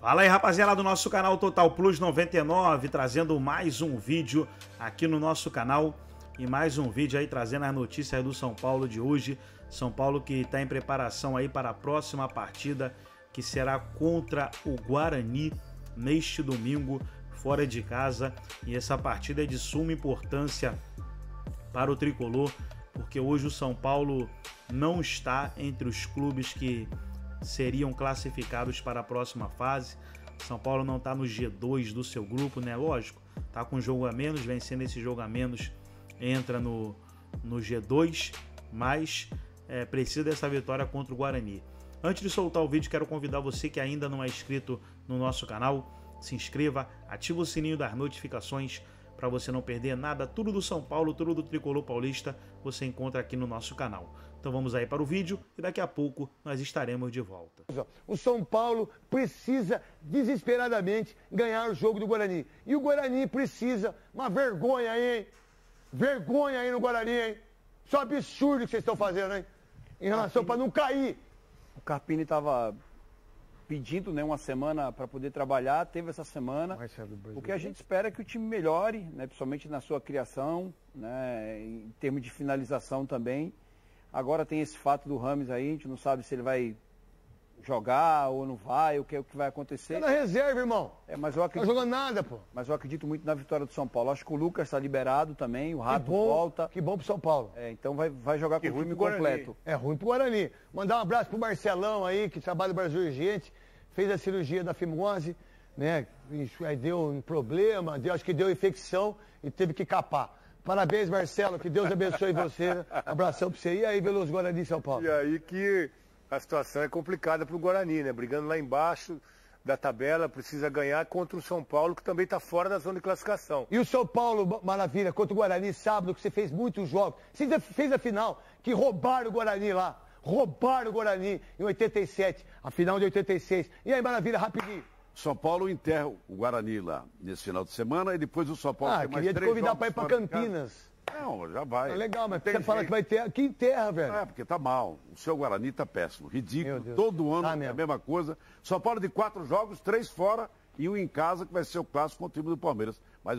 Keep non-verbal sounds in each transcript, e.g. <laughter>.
Fala aí, rapaziada do nosso canal Total Plus 99, trazendo mais um vídeo aqui no nosso canal e mais um vídeo aí trazendo as notícias do São Paulo de hoje. São Paulo que está em preparação aí para a próxima partida que será contra o Guarani neste domingo fora de casa e essa partida é de suma importância para o tricolor porque hoje o São Paulo não está entre os clubes que seriam classificados para a próxima fase. São Paulo não está no G2 do seu grupo, né? Lógico, tá com jogo a menos, vencendo esse jogo a menos, entra no, no G2, mas é, precisa dessa vitória contra o Guarani. Antes de soltar o vídeo, quero convidar você que ainda não é inscrito no nosso canal, se inscreva, ativa o sininho das notificações para você não perder nada, tudo do São Paulo, tudo do Tricolor Paulista, você encontra aqui no nosso canal. Então vamos aí para o vídeo e daqui a pouco nós estaremos de volta. O São Paulo precisa desesperadamente ganhar o jogo do Guarani. E o Guarani precisa, uma vergonha aí, hein? Vergonha aí no Guarani, hein? Isso é um absurdo que vocês estão fazendo, hein? Em relação para não cair. O Carpini estava pedindo né, uma semana para poder trabalhar, teve essa semana. O que a gente espera é que o time melhore, né, principalmente na sua criação, né, em termos de finalização também. Agora tem esse fato do Rames aí, a gente não sabe se ele vai jogar ou não vai, o que, o que vai acontecer. É na reserva, irmão. É, mas eu acredito, não jogando nada, pô. Mas eu acredito muito na vitória do São Paulo. Acho que o Lucas está liberado também, o Rato que bom, volta. Que bom pro São Paulo. É, então vai, vai jogar que com o time completo. É ruim pro Guarani. Mandar um abraço pro Marcelão aí, que trabalha no Brasil Urgente fez a cirurgia da fimose, né? Aí deu um problema, deu, acho que deu infecção e teve que capar. Parabéns, Marcelo, que Deus abençoe você. Abração pra você. E aí, Veloso Guarani São Paulo? E aí que a situação é complicada pro Guarani, né? Brigando lá embaixo da tabela, precisa ganhar contra o São Paulo, que também está fora da zona de classificação. E o São Paulo, maravilha, contra o Guarani, sábado, que você fez muitos jogos. Você fez a final, que roubaram o Guarani lá roubaram o Guarani em 87, a final de 86. E aí, maravilha, rapidinho. São Paulo enterra o Guarani lá nesse final de semana e depois o São Paulo ah, tem mais queria te convidar para ir para Campinas. Não, já vai. É legal, mas você fala que vai ter aqui em terra, velho. É, porque tá mal. O seu Guarani tá péssimo, ridículo. Todo ano tá é a mesma coisa. São Paulo de quatro jogos, três fora e um em casa, que vai ser o clássico com o time do Palmeiras. Mas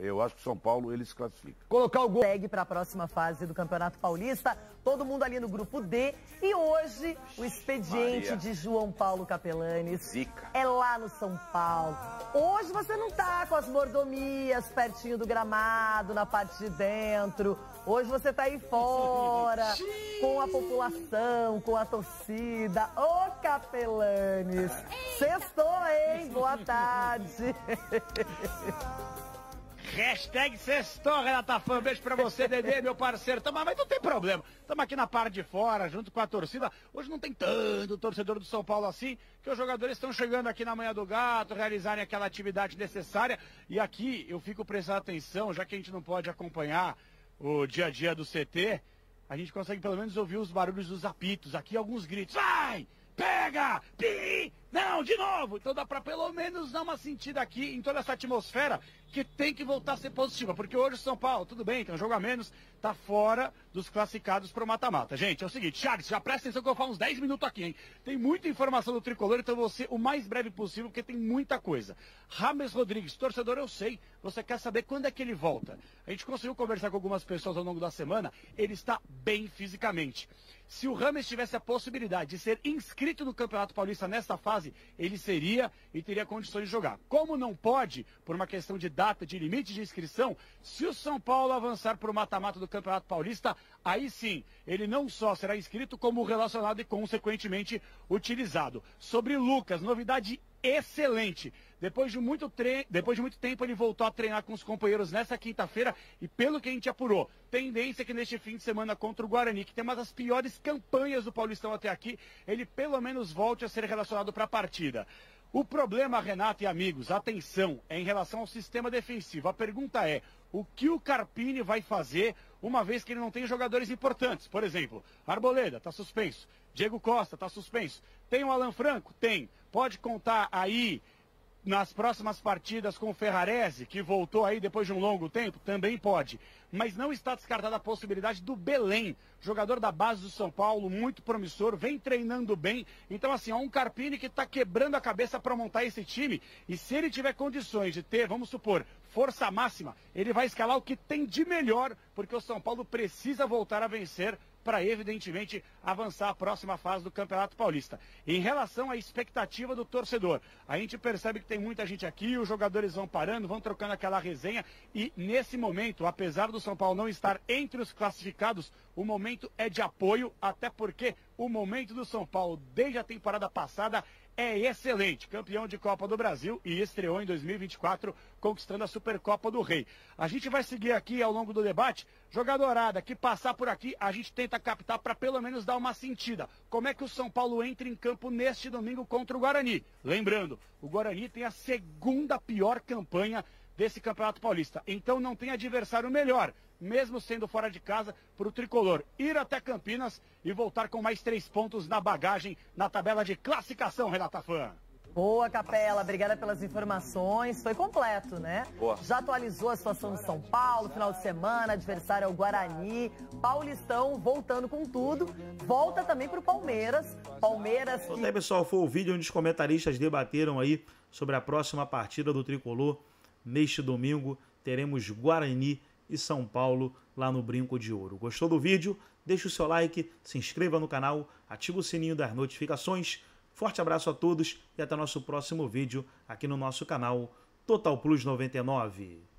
eu acho que o São Paulo ele se classifica. Colocar o gol. Segue para a próxima fase do Campeonato Paulista. Todo mundo ali no grupo D. E hoje, o expediente Maria. de João Paulo Capelani Zica. é lá no São Paulo. Hoje você não tá com as mordomias pertinho do gramado, na parte de dentro. Hoje você tá aí fora, <laughs> com a população, com a torcida. Ô, Capelanes! Sextou, hein? Boa tarde. <laughs> Hashtag sextou, Renata Fã. Beijo pra você, <laughs> Dedê, meu parceiro. Tamo, mas não tem problema. Estamos aqui na parte de fora, junto com a torcida. Hoje não tem tanto torcedor do São Paulo assim, que os jogadores estão chegando aqui na Manhã do Gato, realizarem aquela atividade necessária. E aqui eu fico prestando atenção, já que a gente não pode acompanhar o dia a dia do CT, a gente consegue pelo menos ouvir os barulhos dos apitos. Aqui alguns gritos. Vai! Pega! Pi! Não, de novo! Então dá pra pelo menos dar uma sentida aqui em toda essa atmosfera que tem que voltar a ser positiva. Porque hoje o São Paulo, tudo bem, tem um jogo a menos, tá fora dos classificados pro mata-mata. Gente, é o seguinte, Charles, já presta atenção que eu falar uns 10 minutos aqui, hein? Tem muita informação do tricolor, então ser o mais breve possível, porque tem muita coisa. Rames Rodrigues, torcedor, eu sei, você quer saber quando é que ele volta. A gente conseguiu conversar com algumas pessoas ao longo da semana, ele está bem fisicamente. Se o Rames tivesse a possibilidade de ser inscrito no Campeonato Paulista nesta fase, ele seria e teria condições de jogar. Como não pode, por uma questão de data, de limite de inscrição, se o São Paulo avançar para o mata-mata do Campeonato Paulista, aí sim, ele não só será inscrito, como relacionado e consequentemente utilizado. Sobre Lucas, novidade excelente. Depois de, muito tre... Depois de muito tempo, ele voltou a treinar com os companheiros nessa quinta-feira e, pelo que a gente apurou, tendência é que neste fim de semana contra o Guarani, que tem uma das piores campanhas do Paulistão até aqui, ele pelo menos volte a ser relacionado para a partida. O problema, Renato e amigos, atenção, é em relação ao sistema defensivo. A pergunta é: o que o Carpini vai fazer uma vez que ele não tem jogadores importantes? Por exemplo, Arboleda está suspenso, Diego Costa está suspenso. Tem o Alan Franco? Tem. Pode contar aí nas próximas partidas com o Ferrarese, que voltou aí depois de um longo tempo, também pode. Mas não está descartada a possibilidade do Belém, jogador da base do São Paulo, muito promissor, vem treinando bem. Então, assim, é um Carpini que está quebrando a cabeça para montar esse time. E se ele tiver condições de ter, vamos supor, força máxima, ele vai escalar o que tem de melhor, porque o São Paulo precisa voltar a vencer para, evidentemente, avançar a próxima fase do Campeonato Paulista. Em relação à expectativa do torcedor, a gente percebe que tem muita gente aqui, os jogadores vão parando, vão trocando aquela resenha e, nesse momento, apesar do São Paulo não estar entre os classificados, o momento é de apoio, até porque o momento do São Paulo, desde a temporada passada, é excelente. Campeão de Copa do Brasil e estreou em 2024 conquistando a Supercopa do Rei. A gente vai seguir aqui ao longo do debate. Jogadorada que passar por aqui, a gente tenta captar para pelo menos dar uma sentida. Como é que o São Paulo entra em campo neste domingo contra o Guarani? Lembrando, o Guarani tem a segunda pior campanha desse Campeonato Paulista. Então não tem adversário melhor mesmo sendo fora de casa, para o tricolor ir até Campinas e voltar com mais três pontos na bagagem na tabela de classificação, Renata Fã. Boa, Capela. Obrigada pelas informações. Foi completo, né? Boa. Já atualizou a situação do São Paulo, final de semana, adversário é o Guarani. Paulistão voltando com tudo. Volta também para o Palmeiras. Palmeiras. Que... Então, pessoal, foi o vídeo onde os comentaristas debateram aí sobre a próxima partida do tricolor. Neste domingo teremos Guarani e São Paulo lá no Brinco de Ouro. Gostou do vídeo? Deixe o seu like, se inscreva no canal, ative o sininho das notificações. Forte abraço a todos e até nosso próximo vídeo aqui no nosso canal Total Plus 99.